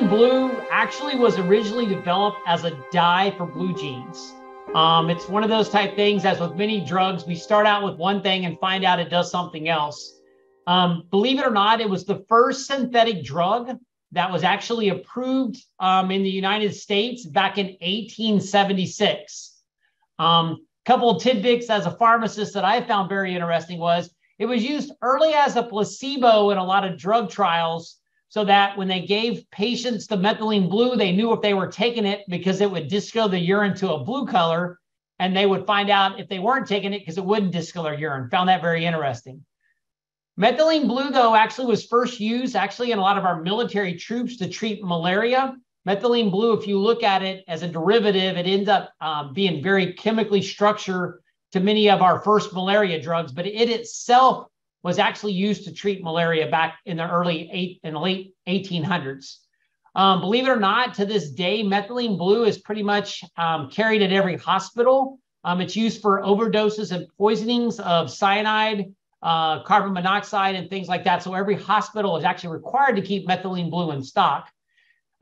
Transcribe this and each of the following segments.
Blue actually was originally developed as a dye for blue jeans. Um, it's one of those type things, as with many drugs, we start out with one thing and find out it does something else. Um, believe it or not, it was the first synthetic drug that was actually approved um, in the United States back in 1876. A um, couple of tidbits as a pharmacist that I found very interesting was it was used early as a placebo in a lot of drug trials so that when they gave patients the methylene blue, they knew if they were taking it because it would discolor the urine to a blue color, and they would find out if they weren't taking it because it wouldn't discolor urine. Found that very interesting. Methylene blue, though, actually was first used actually in a lot of our military troops to treat malaria. Methylene blue, if you look at it as a derivative, it ends up um, being very chemically structured to many of our first malaria drugs, but it itself was actually used to treat malaria back in the early eight the late 1800s. Um, believe it or not, to this day, methylene blue is pretty much um, carried at every hospital. Um, it's used for overdoses and poisonings of cyanide, uh, carbon monoxide, and things like that. So every hospital is actually required to keep methylene blue in stock.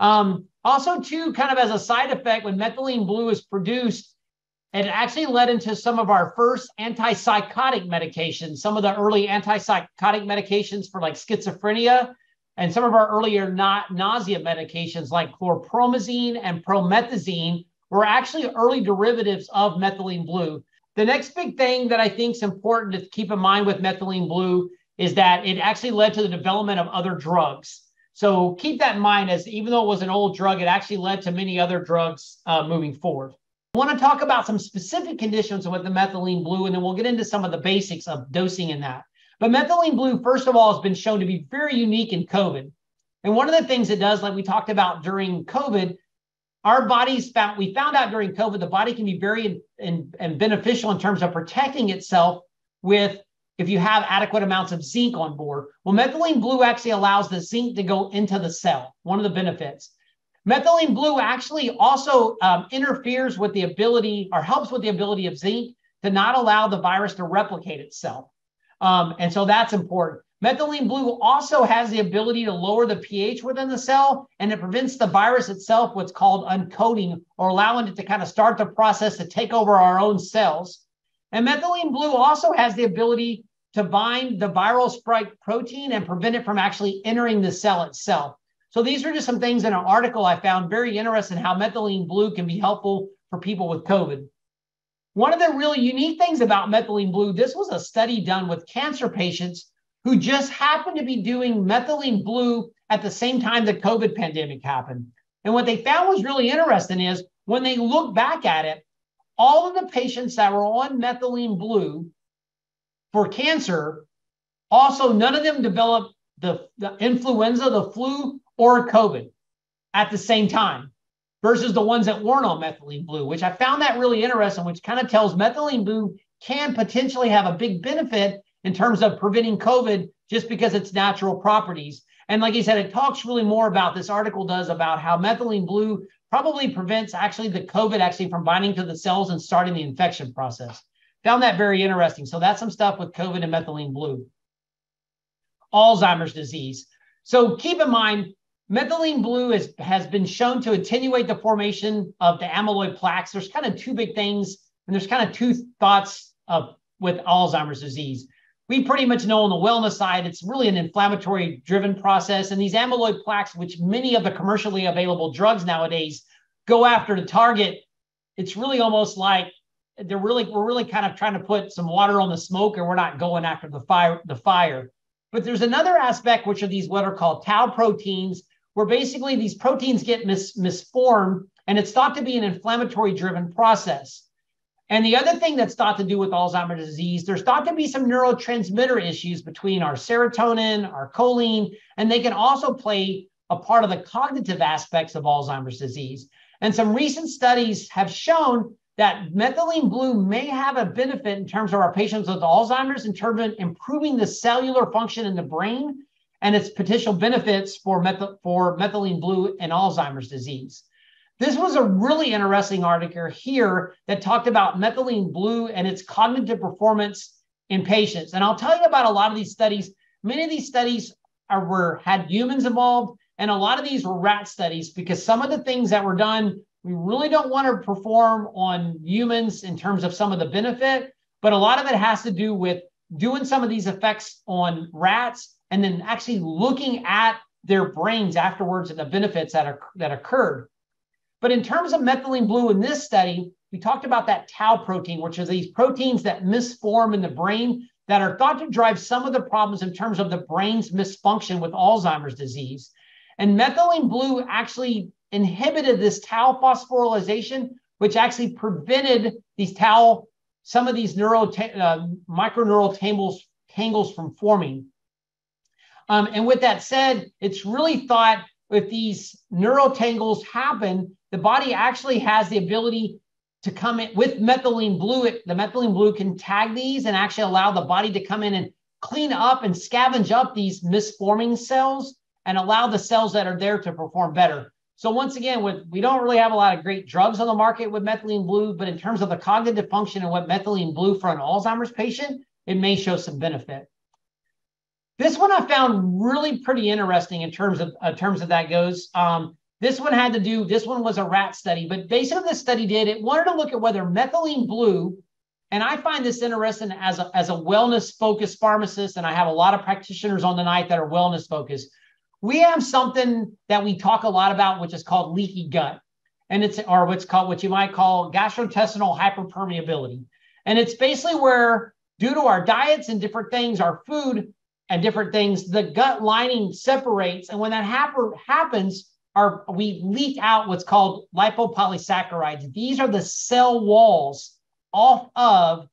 Um, also, too, kind of as a side effect, when methylene blue is produced, it actually led into some of our first antipsychotic medications, some of the early antipsychotic medications for like schizophrenia, and some of our earlier not nausea medications like chlorpromazine and promethazine were actually early derivatives of methylene blue. The next big thing that I think is important to keep in mind with methylene blue is that it actually led to the development of other drugs. So keep that in mind as even though it was an old drug, it actually led to many other drugs uh, moving forward. I want to talk about some specific conditions with the methylene blue, and then we'll get into some of the basics of dosing in that. But methylene blue, first of all, has been shown to be very unique in COVID. And one of the things it does, like we talked about during COVID, our bodies found, we found out during COVID, the body can be very in, in, and beneficial in terms of protecting itself with if you have adequate amounts of zinc on board. Well, methylene blue actually allows the zinc to go into the cell, one of the benefits. Methylene blue actually also um, interferes with the ability or helps with the ability of zinc to not allow the virus to replicate itself. Um, and so that's important. Methylene blue also has the ability to lower the pH within the cell and it prevents the virus itself, what's called uncoating or allowing it to kind of start the process to take over our own cells. And methylene blue also has the ability to bind the viral spike protein and prevent it from actually entering the cell itself. So these are just some things in an article I found very interesting how methylene blue can be helpful for people with COVID. One of the really unique things about methylene blue, this was a study done with cancer patients who just happened to be doing methylene blue at the same time the COVID pandemic happened. And what they found was really interesting is when they look back at it, all of the patients that were on methylene blue for cancer, also none of them developed the, the influenza, the flu, or COVID at the same time versus the ones that weren't on methylene blue, which I found that really interesting, which kind of tells methylene blue can potentially have a big benefit in terms of preventing COVID just because its natural properties. And like you said, it talks really more about this article does about how methylene blue probably prevents actually the COVID actually from binding to the cells and starting the infection process. Found that very interesting. So that's some stuff with COVID and methylene blue. Alzheimer's disease. So keep in mind, Methylene blue is, has been shown to attenuate the formation of the amyloid plaques. There's kind of two big things, and there's kind of two thoughts of with Alzheimer's disease. We pretty much know on the wellness side, it's really an inflammatory driven process. And these amyloid plaques, which many of the commercially available drugs nowadays go after to target, it's really almost like they're really, we're really kind of trying to put some water on the smoke and we're not going after the fire, the fire. But there's another aspect, which are these what are called tau proteins where basically these proteins get mis- misformed and it's thought to be an inflammatory driven process. And the other thing that's thought to do with Alzheimer's disease, there's thought to be some neurotransmitter issues between our serotonin, our choline, and they can also play a part of the cognitive aspects of Alzheimer's disease. And some recent studies have shown that methylene blue may have a benefit in terms of our patients with Alzheimer's in terms of improving the cellular function in the brain and its potential benefits for, for methylene blue and Alzheimer's disease. This was a really interesting article here that talked about methylene blue and its cognitive performance in patients. And I'll tell you about a lot of these studies. Many of these studies are were had humans involved, And a lot of these were rat studies because some of the things that were done, we really don't want to perform on humans in terms of some of the benefit, but a lot of it has to do with doing some of these effects on rats and then actually looking at their brains afterwards and the benefits that are that occurred. But in terms of methylene blue in this study, we talked about that tau protein, which is these proteins that misform in the brain that are thought to drive some of the problems in terms of the brain's misfunction with Alzheimer's disease. And methylene blue actually inhibited this tau phosphorylation, which actually prevented these tau, some of these neural uh, microneural tangles, tangles from forming. Um, and with that said, it's really thought if these neural tangles happen, the body actually has the ability to come in with methylene blue. It, the methylene blue can tag these and actually allow the body to come in and clean up and scavenge up these misforming cells and allow the cells that are there to perform better. So once again, with, we don't really have a lot of great drugs on the market with methylene blue, but in terms of the cognitive function and what methylene blue for an Alzheimer's patient, it may show some benefit. This one I found really pretty interesting in terms of uh, terms of that goes. Um, this one had to do. This one was a rat study, but basically this study did it wanted to look at whether methylene blue, and I find this interesting as a, as a wellness focused pharmacist, and I have a lot of practitioners on the night that are wellness focused. We have something that we talk a lot about, which is called leaky gut, and it's or what's called what you might call gastrointestinal hyperpermeability, and it's basically where due to our diets and different things, our food and different things, the gut lining separates. And when that happen, happens, our, we leak out what's called lipopolysaccharides. These are the cell walls off of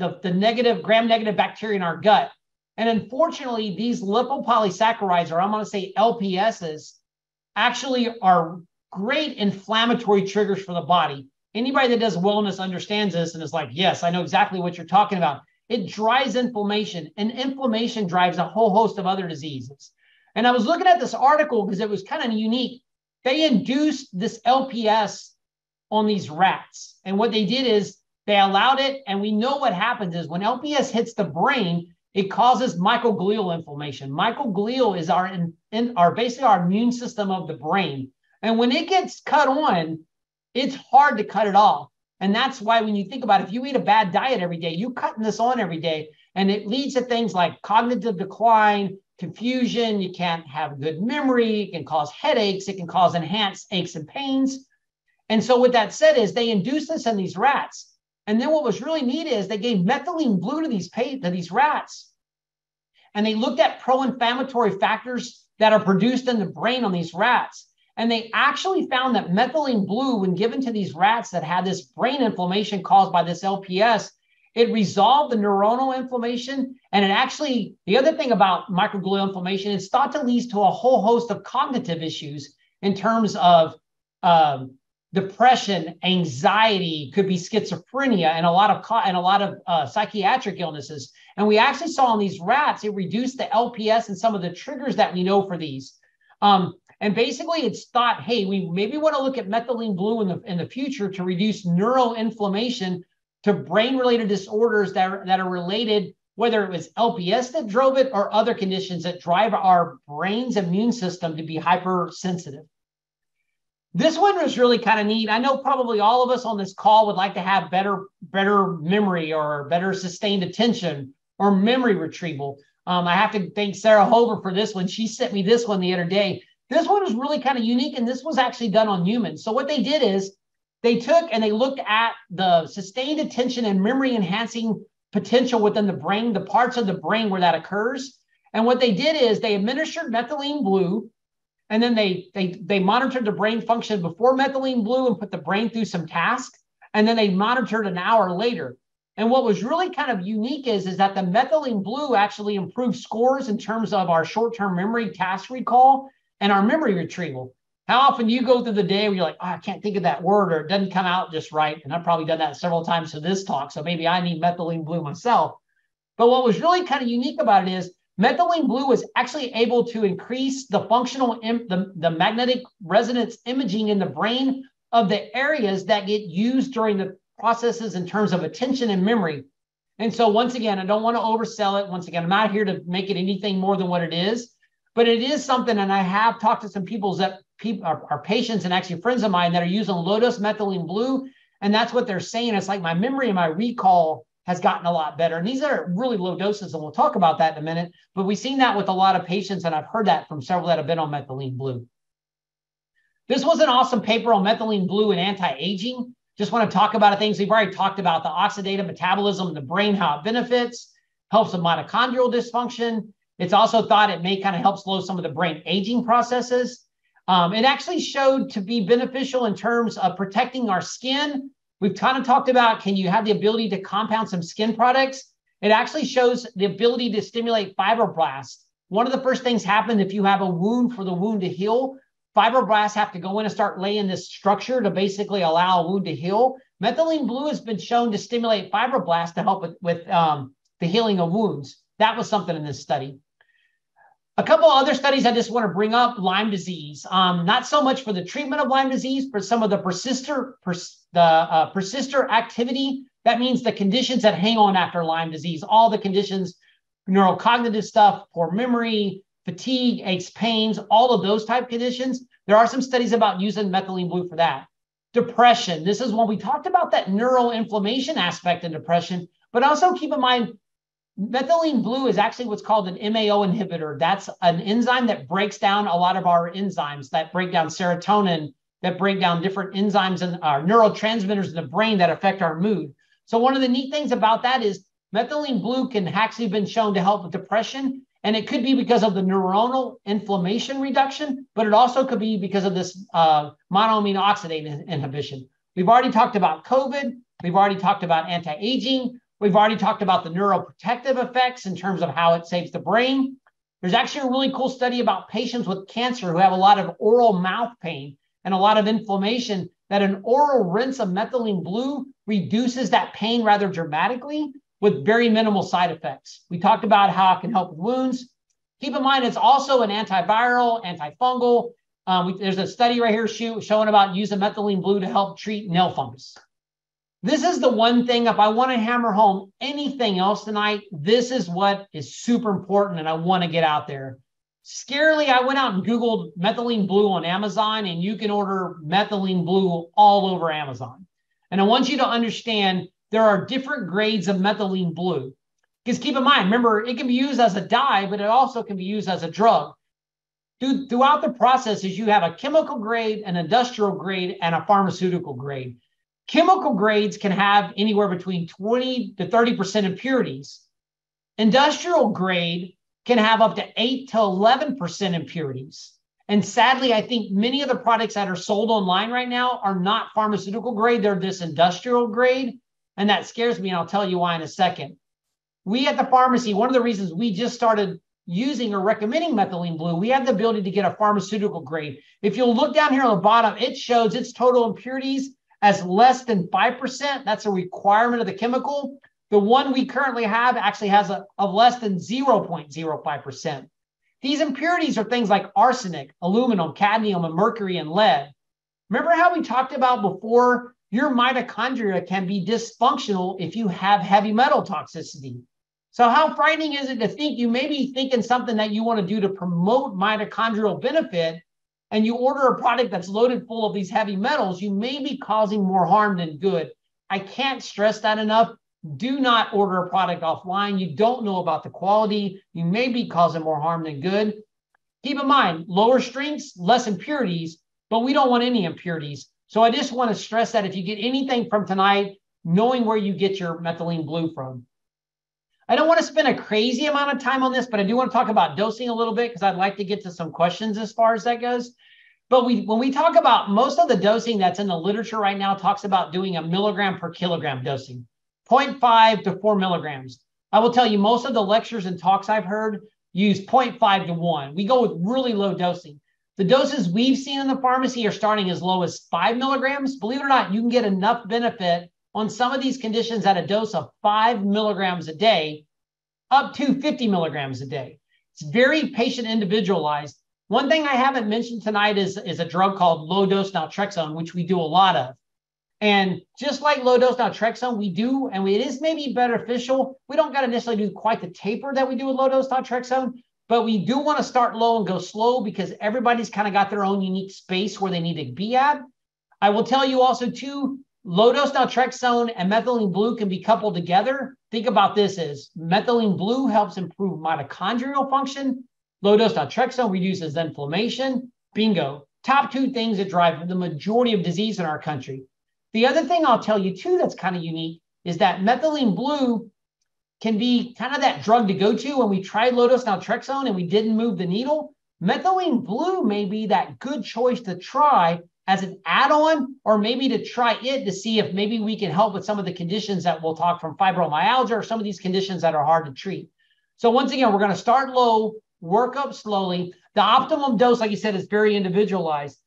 the, the negative gram negative bacteria in our gut. And unfortunately, these lipopolysaccharides, or I'm going to say LPSs, actually are great inflammatory triggers for the body. Anybody that does wellness understands this and is like, yes, I know exactly what you're talking about. It drives inflammation, and inflammation drives a whole host of other diseases. And I was looking at this article because it was kind of unique. They induced this LPS on these rats. And what they did is they allowed it. And we know what happens is when LPS hits the brain, it causes microglial inflammation. Microglial is our, in, in, our basically our immune system of the brain. And when it gets cut on, it's hard to cut it off. And that's why when you think about it, if you eat a bad diet every day, you cutting this on every day, and it leads to things like cognitive decline, confusion. You can't have good memory. It can cause headaches. It can cause enhanced aches and pains. And so, what that said is they induced this in these rats. And then what was really neat is they gave methylene blue to these to these rats, and they looked at pro-inflammatory factors that are produced in the brain on these rats. And they actually found that methylene blue, when given to these rats that had this brain inflammation caused by this LPS, it resolved the neuronal inflammation. And it actually, the other thing about microglial inflammation, it's thought to lead to a whole host of cognitive issues in terms of um, depression, anxiety, could be schizophrenia, and a lot of and a lot of uh, psychiatric illnesses. And we actually saw in these rats, it reduced the LPS and some of the triggers that we know for these. Um, and basically, it's thought, hey, we maybe want to look at methylene blue in the in the future to reduce neuroinflammation to brain-related disorders that are, that are related, whether it was LPS that drove it or other conditions that drive our brain's immune system to be hypersensitive. This one was really kind of neat. I know probably all of us on this call would like to have better, better memory or better sustained attention or memory retrieval. Um, I have to thank Sarah Hover for this one. She sent me this one the other day. This one was really kind of unique, and this was actually done on humans. So what they did is they took and they looked at the sustained attention and memory enhancing potential within the brain, the parts of the brain where that occurs. And what they did is they administered methylene blue, and then they they they monitored the brain function before methylene blue and put the brain through some tasks, and then they monitored an hour later. And what was really kind of unique is, is that the methylene blue actually improved scores in terms of our short-term memory task recall and our memory retrieval. How often do you go through the day where you're like, oh, I can't think of that word or it doesn't come out just right? And I've probably done that several times for this talk. So maybe I need methylene blue myself. But what was really kind of unique about it is methylene blue was actually able to increase the functional, Im- the, the magnetic resonance imaging in the brain of the areas that get used during the processes in terms of attention and memory. And so, once again, I don't want to oversell it. Once again, I'm not here to make it anything more than what it is. But it is something. And I have talked to some people that people are, are patients and actually friends of mine that are using low dose methylene blue. And that's what they're saying. It's like my memory and my recall has gotten a lot better. And these are really low doses, and we'll talk about that in a minute. But we've seen that with a lot of patients, and I've heard that from several that have been on methylene blue. This was an awesome paper on methylene blue and anti-aging. Just want to talk about things we've already talked about the oxidative metabolism in the brain, how it benefits, helps with mitochondrial dysfunction. It's also thought it may kind of help slow some of the brain aging processes. Um, it actually showed to be beneficial in terms of protecting our skin. We've kind of talked about can you have the ability to compound some skin products? It actually shows the ability to stimulate fibroblasts. One of the first things happen if you have a wound for the wound to heal. Fibroblasts have to go in and start laying this structure to basically allow a wound to heal. Methylene blue has been shown to stimulate fibroblasts to help with, with um, the healing of wounds. That was something in this study. A couple other studies I just want to bring up Lyme disease. Um, not so much for the treatment of Lyme disease, but some of the persister, pers- the uh, persister activity. That means the conditions that hang on after Lyme disease, all the conditions, neurocognitive stuff, poor memory, fatigue, aches, pains, all of those type conditions. There are some studies about using methylene blue for that. Depression. This is when we talked about that neuroinflammation aspect in depression, but also keep in mind methylene blue is actually what's called an MAO inhibitor. That's an enzyme that breaks down a lot of our enzymes that break down serotonin, that break down different enzymes and our neurotransmitters in the brain that affect our mood. So one of the neat things about that is methylene blue can actually been shown to help with depression. And it could be because of the neuronal inflammation reduction, but it also could be because of this uh, monoamine oxidase inhibition. We've already talked about COVID. We've already talked about anti-aging. We've already talked about the neuroprotective effects in terms of how it saves the brain. There's actually a really cool study about patients with cancer who have a lot of oral mouth pain and a lot of inflammation that an oral rinse of methylene blue reduces that pain rather dramatically with very minimal side effects. We talked about how it can help with wounds. Keep in mind, it's also an antiviral, antifungal. Um, we, there's a study right here showing about using methylene blue to help treat nail fungus. This is the one thing, if I want to hammer home anything else tonight, this is what is super important and I want to get out there. Scarily, I went out and Googled methylene blue on Amazon, and you can order methylene blue all over Amazon. And I want you to understand there are different grades of methylene blue. Because keep in mind, remember, it can be used as a dye, but it also can be used as a drug. Throughout the processes, you have a chemical grade, an industrial grade, and a pharmaceutical grade. Chemical grades can have anywhere between 20 to 30% impurities. Industrial grade can have up to 8 to 11% impurities. And sadly, I think many of the products that are sold online right now are not pharmaceutical grade, they're this industrial grade. And that scares me, and I'll tell you why in a second. We at the pharmacy, one of the reasons we just started using or recommending methylene blue, we have the ability to get a pharmaceutical grade. If you'll look down here on the bottom, it shows its total impurities as less than 5%. That's a requirement of the chemical. The one we currently have actually has a of less than 0.05%. These impurities are things like arsenic, aluminum, cadmium, and mercury and lead. Remember how we talked about before? Your mitochondria can be dysfunctional if you have heavy metal toxicity. So, how frightening is it to think you may be thinking something that you want to do to promote mitochondrial benefit, and you order a product that's loaded full of these heavy metals, you may be causing more harm than good. I can't stress that enough. Do not order a product offline. You don't know about the quality. You may be causing more harm than good. Keep in mind, lower strengths, less impurities, but we don't want any impurities. So I just want to stress that if you get anything from tonight, knowing where you get your methylene blue from. I don't want to spend a crazy amount of time on this, but I do want to talk about dosing a little bit because I'd like to get to some questions as far as that goes. But we, when we talk about most of the dosing that's in the literature right now, talks about doing a milligram per kilogram dosing, 0.5 to 4 milligrams. I will tell you, most of the lectures and talks I've heard use 0.5 to 1. We go with really low dosing. The doses we've seen in the pharmacy are starting as low as 5 milligrams. Believe it or not, you can get enough benefit on some of these conditions at a dose of five milligrams a day up to 50 milligrams a day. It's very patient individualized. One thing I haven't mentioned tonight is, is a drug called low dose naltrexone, which we do a lot of. And just like low dose naltrexone, we do, and it is maybe beneficial. We don't got to necessarily do quite the taper that we do with low dose naltrexone, but we do want to start low and go slow because everybody's kind of got their own unique space where they need to be at. I will tell you also too, low dose naltrexone and methylene blue can be coupled together. Think about this as methylene blue helps improve mitochondrial function. Low dose naltrexone reduces inflammation. Bingo. Top two things that drive the majority of disease in our country. The other thing I'll tell you too that's kind of unique is that methylene blue can be kind of that drug to go to when we tried low dose naltrexone and we didn't move the needle. Methylene blue may be that good choice to try as an add-on or maybe to try it to see if maybe we can help with some of the conditions that we'll talk from fibromyalgia or some of these conditions that are hard to treat. So once again, we're going to start low, work up slowly. The optimum dose, like you said, is very individualized.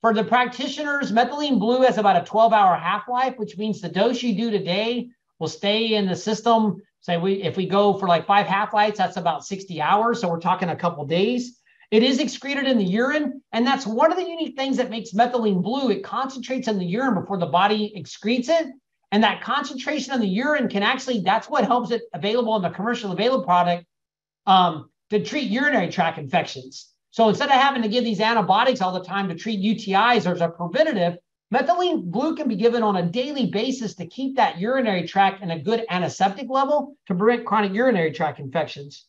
For the practitioners, methylene blue has about a 12 hour half life, which means the dose you do today will stay in the system Say we if we go for like five half lives, that's about 60 hours. So we're talking a couple days. It is excreted in the urine, and that's one of the unique things that makes methylene blue. It concentrates in the urine before the body excretes it. And that concentration in the urine can actually, that's what helps it available in the commercial available product um, to treat urinary tract infections. So instead of having to give these antibiotics all the time to treat UTIs, there's a preventative Methylene blue can be given on a daily basis to keep that urinary tract in a good antiseptic level to prevent chronic urinary tract infections.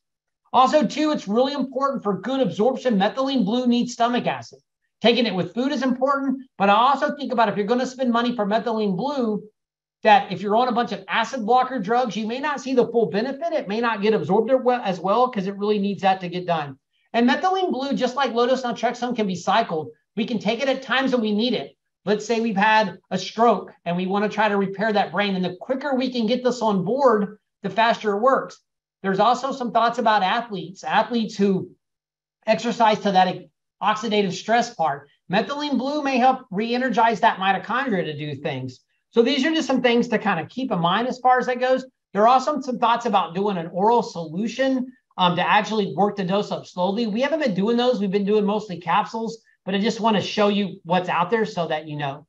Also, too, it's really important for good absorption. Methylene blue needs stomach acid. Taking it with food is important, but I also think about if you're going to spend money for methylene blue, that if you're on a bunch of acid blocker drugs, you may not see the full benefit. It may not get absorbed as well because it really needs that to get done. And methylene blue, just like dose naltrexone, can be cycled. We can take it at times when we need it. Let's say we've had a stroke and we want to try to repair that brain. And the quicker we can get this on board, the faster it works. There's also some thoughts about athletes, athletes who exercise to that oxidative stress part. Methylene blue may help re energize that mitochondria to do things. So these are just some things to kind of keep in mind as far as that goes. There are also some thoughts about doing an oral solution um, to actually work the dose up slowly. We haven't been doing those. We've been doing mostly capsules but I just want to show you what's out there so that you know.